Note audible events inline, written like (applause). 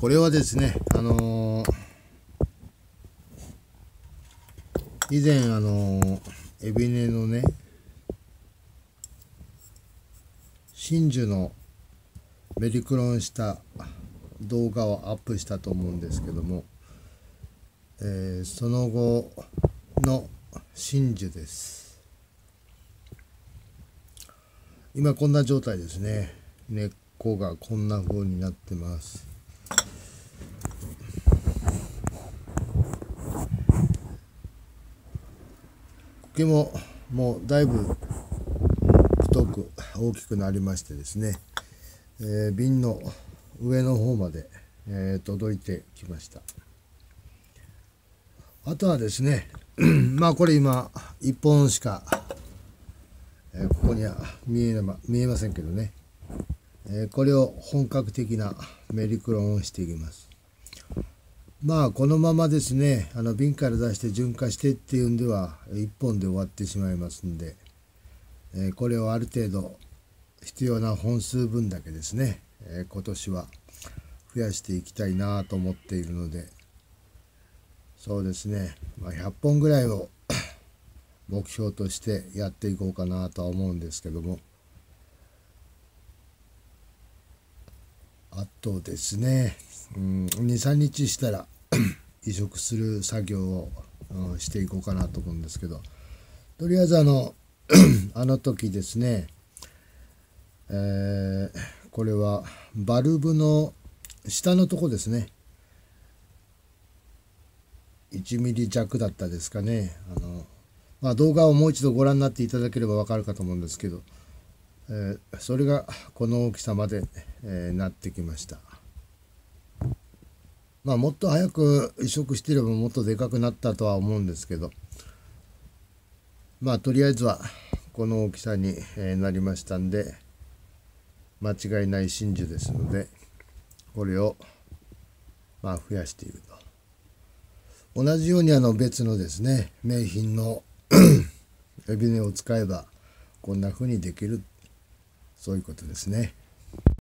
これはですねあのー、以前あのー、エビネのね真珠のメリクロンした動画をアップしたと思うんですけども、えー、その後の真珠です。今こんな状態ですね。根っこがこんな風になってます。苔ももうだいぶ太く大きくなりましてですね、えー、瓶の上の方まで、えー、届いてきました。あとはですね (clears throat) まあこれ今1本しか、えー、ここには見えま見えませんけどね、えこれを本格的なメリクロンをしていきます。まあこのままですねあの瓶から出して純化してっていうんでは1本で終わってしまいますんで、えこれをある程度必要な本数分だけですね、え今年は増やしていきたいなと思っているのでそうですね、まあ、100本ぐらいを (coughs) 目標としてやっていこうかなとは思うんですけどもあとですね、うん、23日したら (clears throat) 移植する作業を、うん、していこうかなと思うんですけどとりあえずあの (clears throat) あの時ですね、えー、これはバルブの下のとこですね。1ミリ弱だったですかね。あの、まあ、動画をもう一度ご覧になっていただければ分かるかと思うんですけど、えー、それがこの大きさまで、えー、なってきました。まあもっと早く移植していればもっとでかくなったとは思うんですけど。まあとりあえずはこの大きさに、なりましたんで間違いない真珠ですのでこれをまあ増やしていると。同じようにあの別のですね名品のエビネを使えばこんな風にできる。そういうことですね。